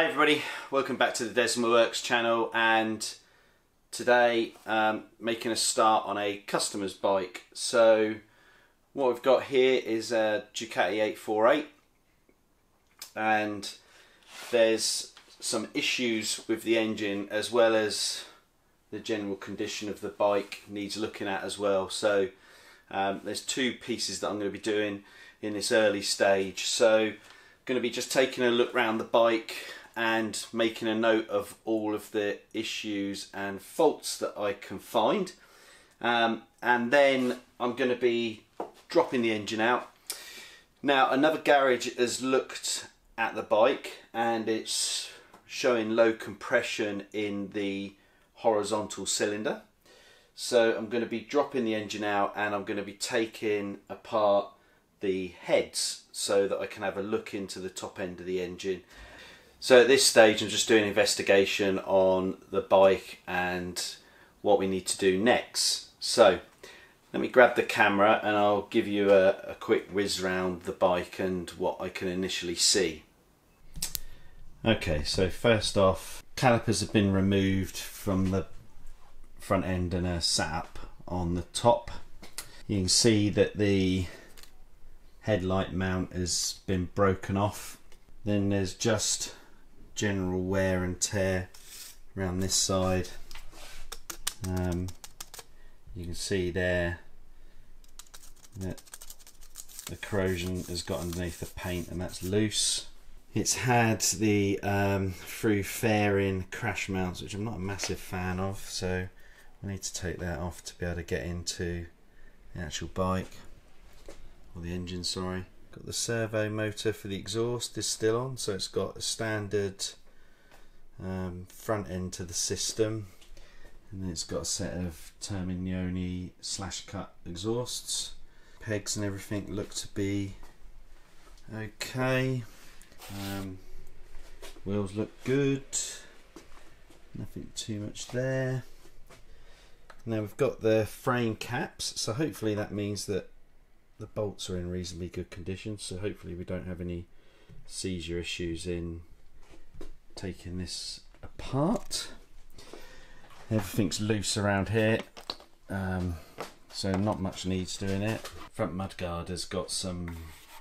Hi everybody, welcome back to the DesmoWerx channel and today um, making a start on a customer's bike. So what we've got here is a Ducati 848 and there's some issues with the engine as well as the general condition of the bike needs looking at as well. So um, there's two pieces that I'm going to be doing in this early stage. So going to be just taking a look around the bike and making a note of all of the issues and faults that I can find. Um, and then I'm going to be dropping the engine out. Now another garage has looked at the bike and it's showing low compression in the horizontal cylinder. So I'm going to be dropping the engine out and I'm going to be taking apart the heads so that I can have a look into the top end of the engine so at this stage I'm just doing investigation on the bike and what we need to do next. So let me grab the camera and I'll give you a, a quick whiz round the bike and what I can initially see. Okay, so first off, calipers have been removed from the front end and are sat up on the top. You can see that the headlight mount has been broken off. Then there's just general wear and tear around this side. Um, you can see there that the corrosion has got underneath the paint and that's loose. It's had the um, through fairing crash mounts which I'm not a massive fan of so I need to take that off to be able to get into the actual bike or the engine sorry Got the servo motor for the exhaust is still on, so it's got a standard um, front end to the system, and then it's got a set of Termignoni slash cut exhausts. Pegs and everything look to be okay. Um, wheels look good. Nothing too much there. Now we've got the frame caps, so hopefully that means that the bolts are in reasonably good condition so hopefully we don't have any seizure issues in taking this apart. Everything's loose around here um, so not much needs doing it. Front mudguard has got some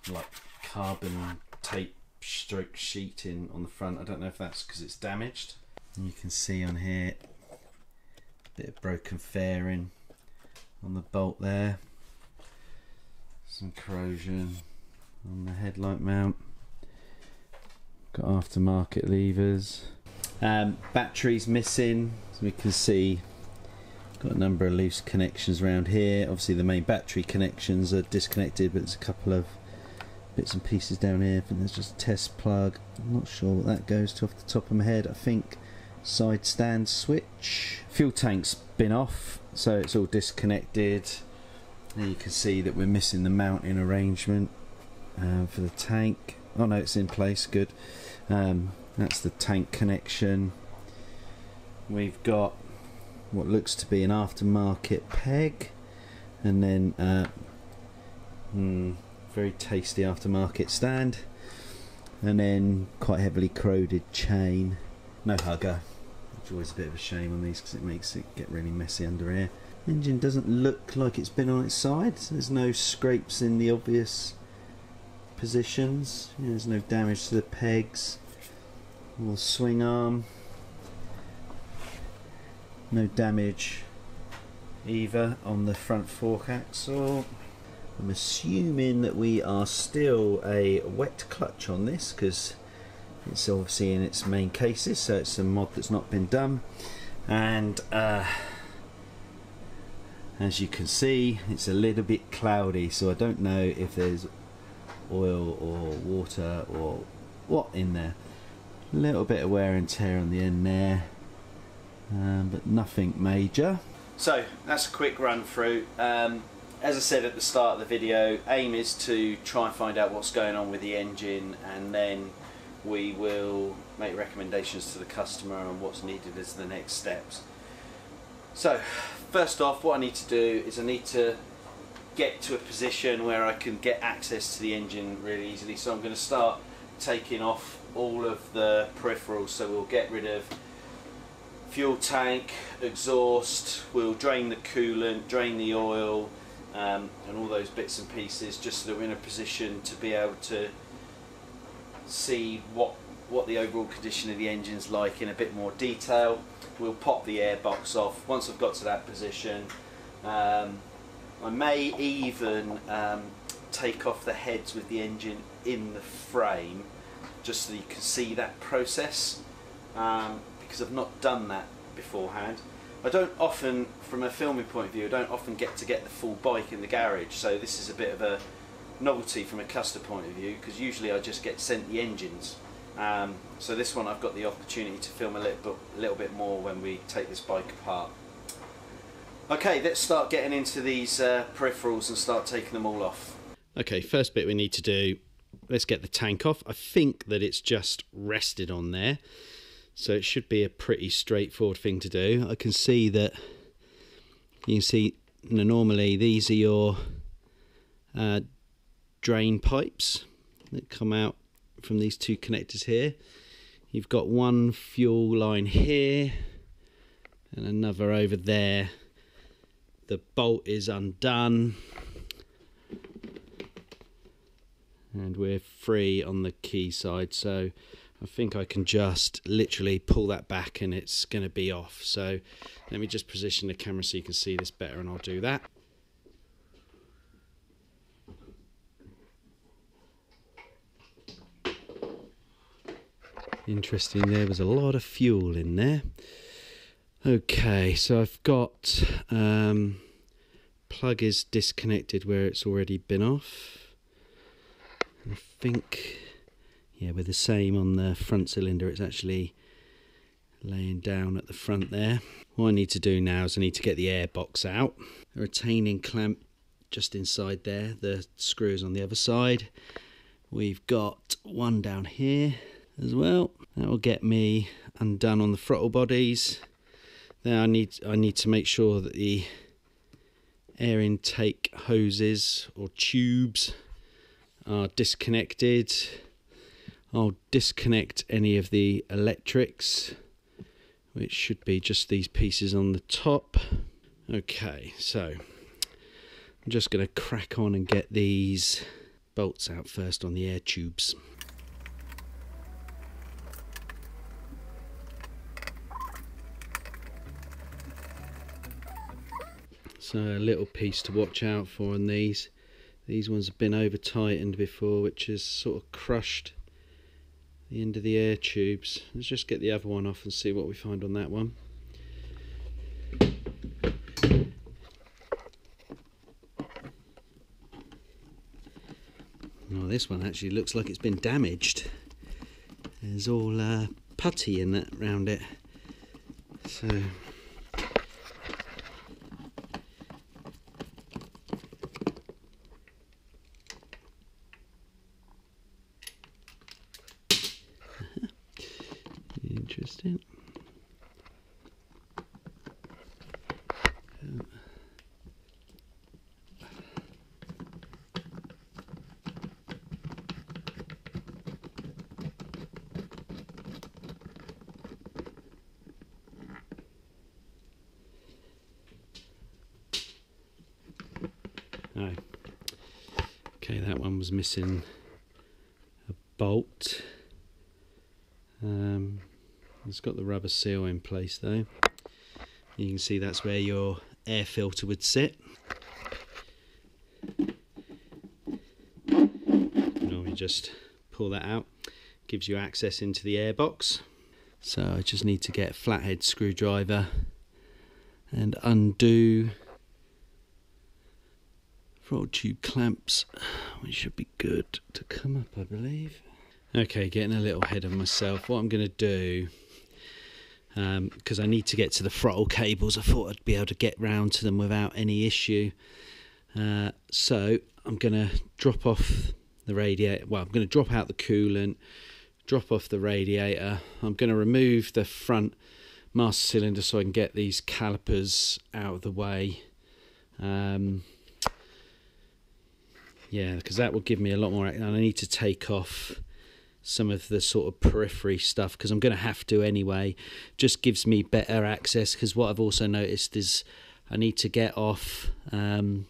like carbon tape stroke sheeting on the front. I don't know if that's because it's damaged. You can see on here a bit of broken fairing on the bolt there some corrosion on the headlight mount. Got aftermarket levers. Um, batteries missing, as we can see. Got a number of loose connections around here. Obviously, the main battery connections are disconnected, but there's a couple of bits and pieces down here. I think there's just a test plug. I'm not sure what that goes to off the top of my head. I think side stand switch. Fuel tank's been off, so it's all disconnected. There you can see that we're missing the mounting arrangement uh, for the tank. Oh no, it's in place, good. Um, that's the tank connection. We've got what looks to be an aftermarket peg and then uh, hmm, very tasty aftermarket stand and then quite heavily corroded chain no hugger which is always a bit of a shame on these because it makes it get really messy under here Engine doesn't look like it's been on its side. There's no scrapes in the obvious positions. There's no damage to the pegs or swing arm. No damage either on the front fork axle. I'm assuming that we are still a wet clutch on this because it's obviously in its main cases so it's a mod that's not been done and uh, as you can see it's a little bit cloudy so I don't know if there's oil or water or what in there. A little bit of wear and tear on the end there um, but nothing major. So that's a quick run through. Um, as I said at the start of the video aim is to try and find out what's going on with the engine and then we will make recommendations to the customer on what's needed as the next steps. So first off what I need to do is I need to get to a position where I can get access to the engine really easily so I'm going to start taking off all of the peripherals. So we'll get rid of fuel tank, exhaust, we'll drain the coolant, drain the oil, um, and all those bits and pieces just so that we're in a position to be able to see what what the overall condition of the engine's like in a bit more detail. We'll pop the airbox off once I've got to that position. Um, I may even um, take off the heads with the engine in the frame just so you can see that process um, because I've not done that beforehand. I don't often, from a filming point of view, I don't often get to get the full bike in the garage so this is a bit of a novelty from a customer point of view because usually I just get sent the engines. Um, so this one I've got the opportunity to film a little bit, little bit more when we take this bike apart. Okay, let's start getting into these uh, peripherals and start taking them all off. Okay, first bit we need to do, let's get the tank off. I think that it's just rested on there. So it should be a pretty straightforward thing to do. I can see that, you can see normally these are your uh, drain pipes that come out from these two connectors here. You've got one fuel line here and another over there. The bolt is undone. And we're free on the key side so I think I can just literally pull that back and it's going to be off. So let me just position the camera so you can see this better and I'll do that interesting there was a lot of fuel in there Okay, so I've got um, plug is disconnected where it's already been off. I think, yeah, we're the same on the front cylinder. It's actually laying down at the front there. What I need to do now is I need to get the air box out. A retaining clamp just inside there. The screws on the other side. We've got one down here as well. That will get me undone on the throttle bodies now I need I need to make sure that the air intake hoses or tubes are disconnected. I'll disconnect any of the electrics which should be just these pieces on the top. Okay, so I'm just going to crack on and get these bolts out first on the air tubes. So a little piece to watch out for on these. These ones have been over tightened before which has sort of crushed the end of the air tubes. Let's just get the other one off and see what we find on that one. Oh, this one actually looks like it's been damaged. There's all uh, putty in that round it. So Interesting. Oh. Okay, that one was missing a bolt. Um, it's got the rubber seal in place though. You can see that's where your air filter would sit. Normally just pull that out, gives you access into the airbox. So I just need to get a flathead screwdriver and undo throttle tube clamps, which should be good to come up I believe. Okay, getting a little ahead of myself. What I'm going to do, because um, I need to get to the throttle cables, I thought I'd be able to get round to them without any issue. Uh, so I'm going to drop off the radiator. Well, I'm going to drop out the coolant, drop off the radiator. I'm going to remove the front master cylinder so I can get these calipers out of the way. Um, yeah, because that will give me a lot more. And I need to take off some of the sort of periphery stuff because I'm going to have to anyway. Just gives me better access because what I've also noticed is I need to get off. Um,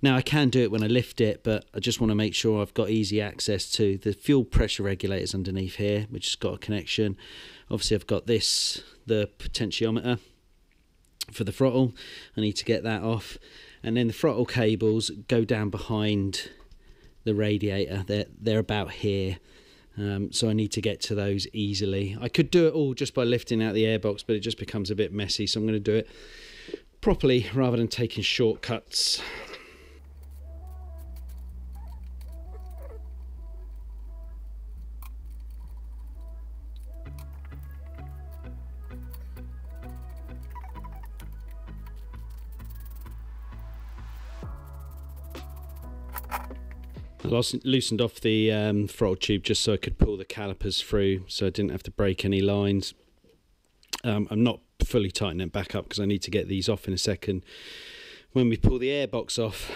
now I can do it when I lift it, but I just want to make sure I've got easy access to the fuel pressure regulators underneath here, which has got a connection. Obviously, I've got this, the potentiometer for the throttle. I need to get that off, and then the throttle cables go down behind the radiator. They're they're about here. Um, so I need to get to those easily. I could do it all just by lifting out the airbox, but it just becomes a bit messy. So I'm going to do it properly rather than taking shortcuts. Loosened off the um, throttle tube just so I could pull the calipers through so I didn't have to break any lines. Um, I'm not fully tightening it back up because I need to get these off in a second. When we pull the airbox off,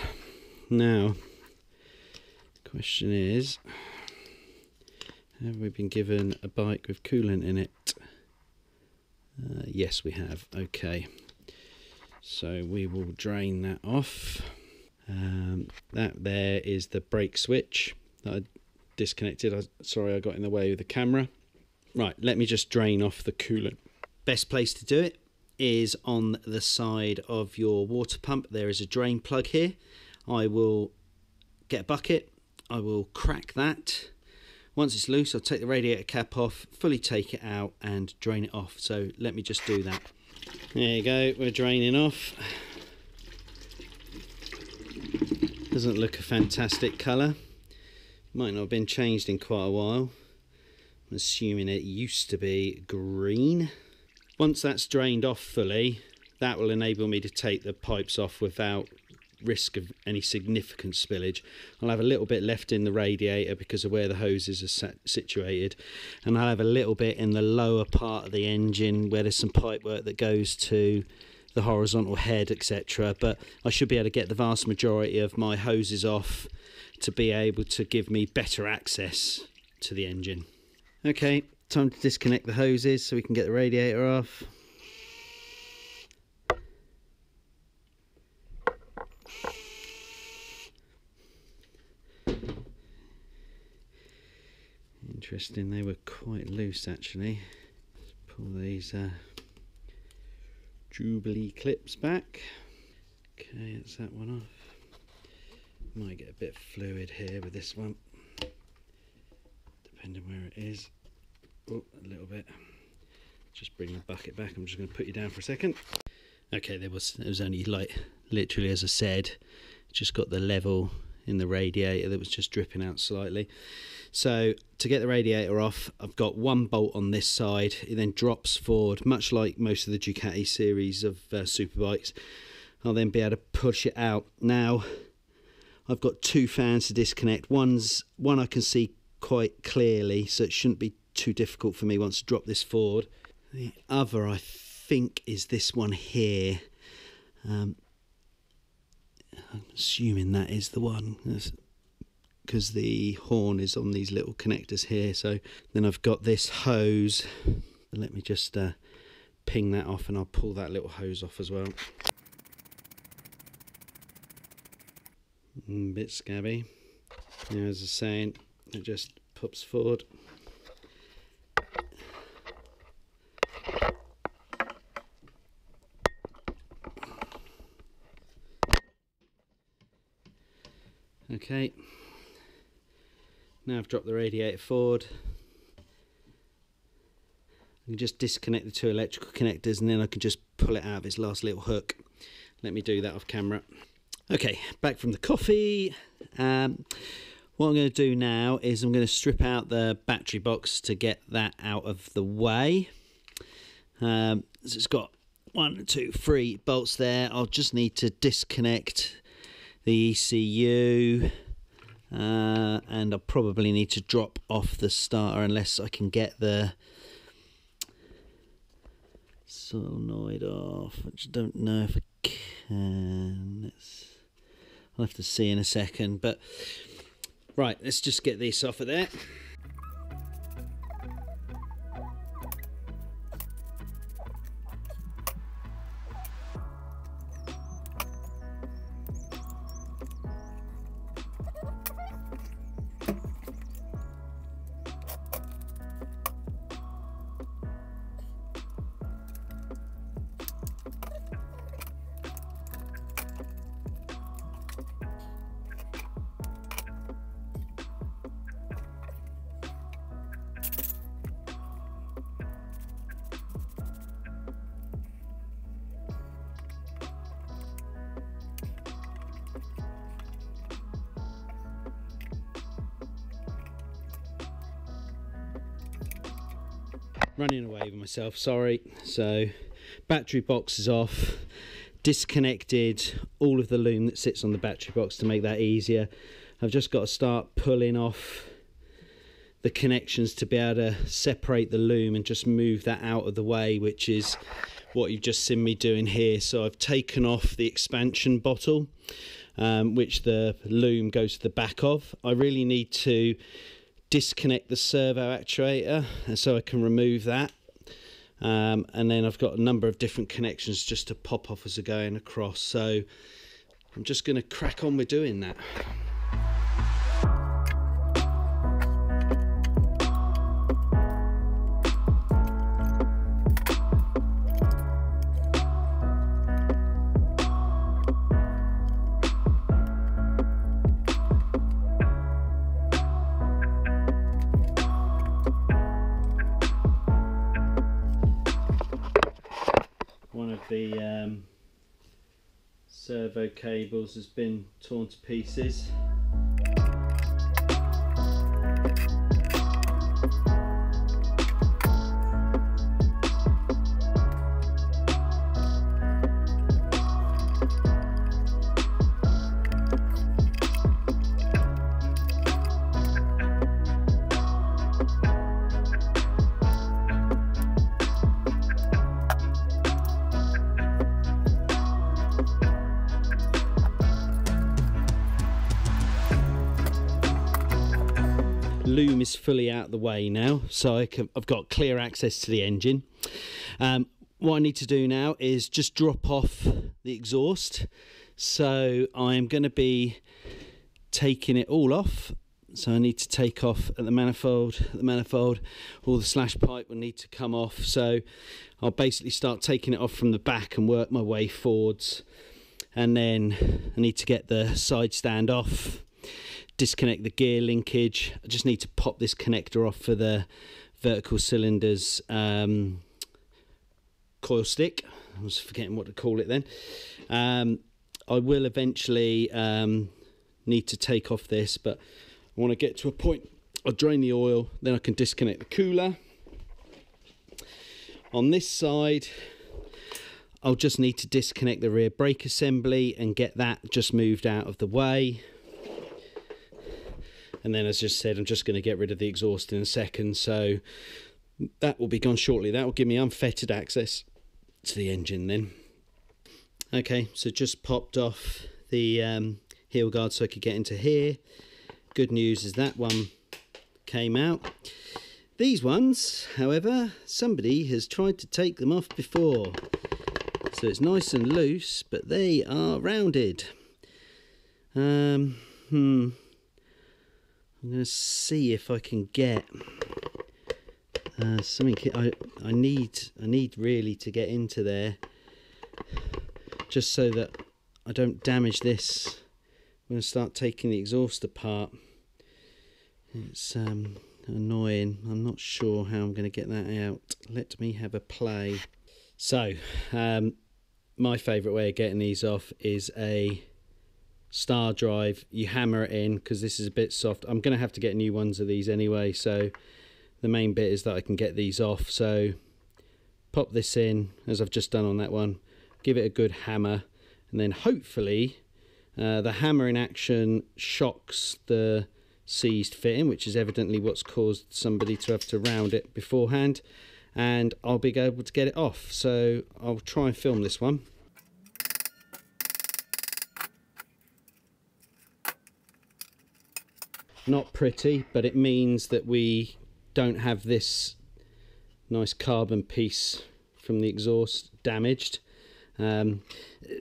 now, question is, have we been given a bike with coolant in it? Uh, yes, we have. Okay. So we will drain that off. Um, that there is the brake switch that I disconnected. I, sorry, I got in the way of the camera. Right, let me just drain off the coolant. Best place to do it is on the side of your water pump. There is a drain plug here. I will get a bucket. I will crack that. Once it's loose, I'll take the radiator cap off, fully take it out and drain it off. So let me just do that. There you go, we're draining off. Doesn't look a fantastic colour. Might not have been changed in quite a while. I'm assuming it used to be green. Once that's drained off fully, that will enable me to take the pipes off without risk of any significant spillage. I'll have a little bit left in the radiator because of where the hoses are situated and I'll have a little bit in the lower part of the engine where there's some pipe work that goes to the horizontal head, etc. But I should be able to get the vast majority of my hoses off to be able to give me better access to the engine. Okay, time to disconnect the hoses so we can get the radiator off. Interesting, they were quite loose actually. Let's pull these uh, Jubilee clips back. Okay, that's that one off. Might get a bit fluid here with this one, depending where it is. Oh, a little bit. Just bring the bucket back. I'm just going to put you down for a second. Okay, there was it was only like literally as I said, just got the level in the radiator that was just dripping out slightly. So to get the radiator off, I've got one bolt on this side. It then drops forward, much like most of the Ducati series of uh, superbikes. I'll then be able to push it out. Now, I've got two fans to disconnect. One's one I can see quite clearly, so it shouldn't be too difficult for me once I drop this forward. The other, I think, is this one here. Um, I'm assuming that is the one because the horn is on these little connectors here. So then I've got this hose. Let me just uh, ping that off and I'll pull that little hose off as well. Mm, a bit scabby. Now, as I was saying, it just pops forward. Okay, now I've dropped the radiator forward. I can just disconnect the two electrical connectors and then I can just pull it out of its last little hook. Let me do that off camera. Okay, back from the coffee. Um, what I'm going to do now is I'm going to strip out the battery box to get that out of the way. Um, so it's got one, two, three bolts there. I'll just need to disconnect the ECU uh, and I'll probably need to drop off the starter unless I can get the solenoid off which I don't know if I can. Let's, I'll have to see in a second but right let's just get this off of there running away with myself, sorry. So, battery box is off, disconnected all of the loom that sits on the battery box to make that easier. I've just got to start pulling off the connections to be able to separate the loom and just move that out of the way, which is what you've just seen me doing here. So I've taken off the expansion bottle, um, which the loom goes to the back of. I really need to disconnect the servo actuator and so I can remove that. Um, and then I've got a number of different connections just to pop off as they're going across. So I'm just going to crack on with doing that. Servo cables has been torn to pieces. Fully out of the way now so I can, I've got clear access to the engine. Um, what I need to do now is just drop off the exhaust. So I'm going to be taking it all off. So I need to take off at the manifold the manifold. All the slash pipe will need to come off. So I'll basically start taking it off from the back and work my way forwards. And then I need to get the side stand off disconnect the gear linkage. I just need to pop this connector off for the vertical cylinders um, coil stick. I was forgetting what to call it then. Um, I will eventually um, need to take off this, but I want to get to a point. I'll drain the oil, then I can disconnect the cooler. On this side, I'll just need to disconnect the rear brake assembly and get that just moved out of the way and then as just said I'm just going to get rid of the exhaust in a second. So that will be gone shortly. That will give me unfettered access to the engine then. Okay so just popped off the um, heel guard so I could get into here. Good news is that one came out. These ones however somebody has tried to take them off before. So it's nice and loose but they are rounded. Um, hmm I'm going to see if I can get uh, something. I I need I need really to get into there, just so that I don't damage this. I'm going to start taking the exhaust apart. It's um, annoying. I'm not sure how I'm going to get that out. Let me have a play. So, um, my favourite way of getting these off is a star drive you hammer it in because this is a bit soft. I'm gonna have to get new ones of these anyway so the main bit is that I can get these off. So pop this in as I've just done on that one. Give it a good hammer and then hopefully uh, the hammer in action shocks the seized fitting which is evidently what's caused somebody to have to round it beforehand and I'll be able to get it off. So I'll try and film this one not pretty but it means that we don't have this nice carbon piece from the exhaust damaged. Um,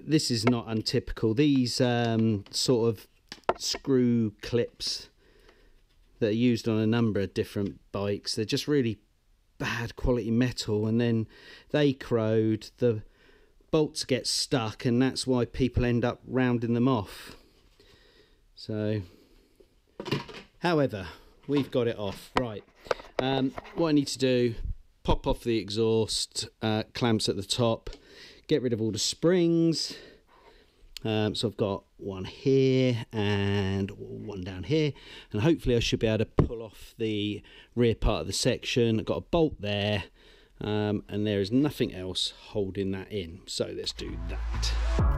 this is not untypical. These um, sort of screw clips that are used on a number of different bikes they're just really bad quality metal and then they corrode the bolts get stuck and that's why people end up rounding them off. So However, we've got it off. Right. Um, what I need to do, pop off the exhaust uh, clamps at the top, get rid of all the springs. Um, so I've got one here and one down here and hopefully I should be able to pull off the rear part of the section. I've got a bolt there um, and there is nothing else holding that in. So let's do that.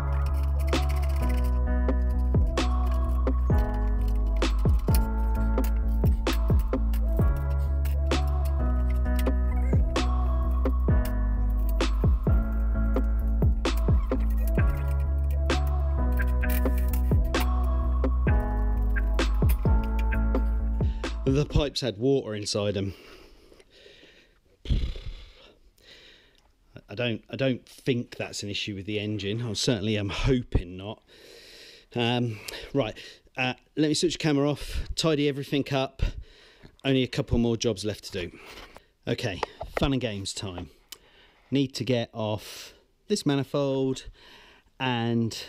Pipes had water inside them. I don't I don't think that's an issue with the engine. I certainly am hoping not. Um, right, uh, let me switch camera off, tidy everything up. Only a couple more jobs left to do. Okay, fun and games time. Need to get off this manifold and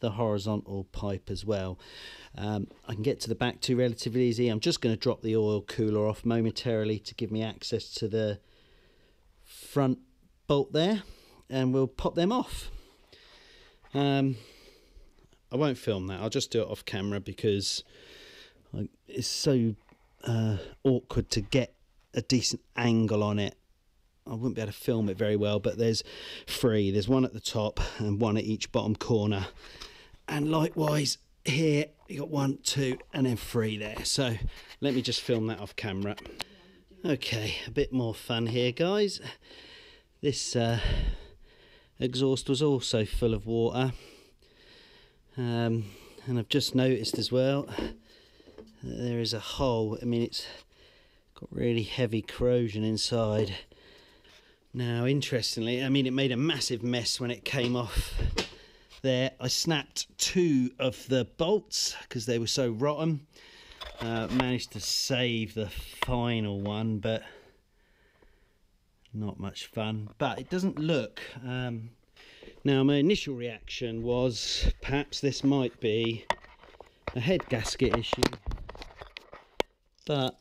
the horizontal pipe as well. Um, I can get to the back two relatively easy. I'm just going to drop the oil cooler off momentarily to give me access to the front bolt there and we'll pop them off. Um, I won't film that. I'll just do it off camera because I, it's so uh, awkward to get a decent angle on it. I wouldn't be able to film it very well, but there's three. There's one at the top and one at each bottom corner. And likewise here, you got one, two, and then three there. So let me just film that off camera. Okay, a bit more fun here, guys. This uh, exhaust was also full of water. Um, and I've just noticed as well there is a hole. I mean, it's got really heavy corrosion inside. Now, interestingly, I mean, it made a massive mess when it came off there. I snapped two of the bolts because they were so rotten. Uh, managed to save the final one, but not much fun. But it doesn't look. Um, now, my initial reaction was perhaps this might be a head gasket issue, but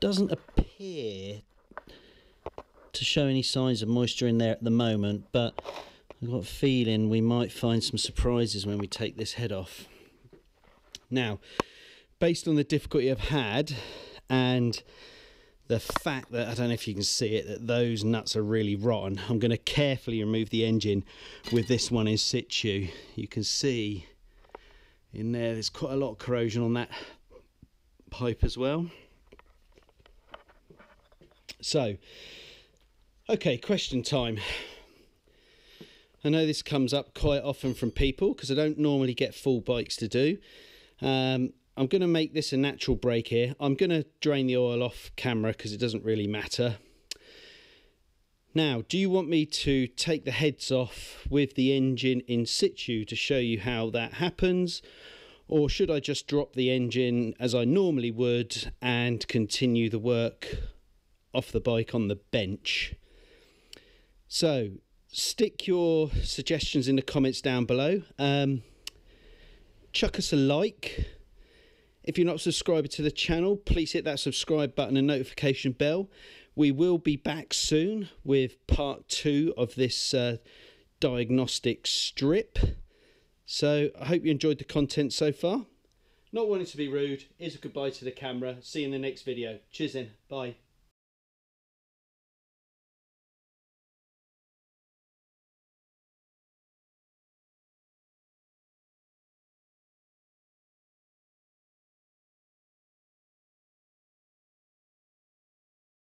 doesn't appear to show any signs of moisture in there at the moment. But I've got a feeling we might find some surprises when we take this head off. Now, based on the difficulty I've had and the fact that I don't know if you can see it that those nuts are really rotten I'm going to carefully remove the engine with this one in situ. You can see in there there's quite a lot of corrosion on that pipe as well. So okay question time I know this comes up quite often from people because I don't normally get full bikes to do um, I'm going to make this a natural break here. I'm going to drain the oil off camera because it doesn't really matter. Now, do you want me to take the heads off with the engine in situ to show you how that happens? Or should I just drop the engine as I normally would and continue the work off the bike on the bench? So, stick your suggestions in the comments down below. Um, chuck us a like. If you're not subscribed to the channel, please hit that subscribe button and notification bell. We will be back soon with part two of this uh, diagnostic strip. So I hope you enjoyed the content so far. Not wanting to be rude, here's a goodbye to the camera. See you in the next video. Cheers then. Bye.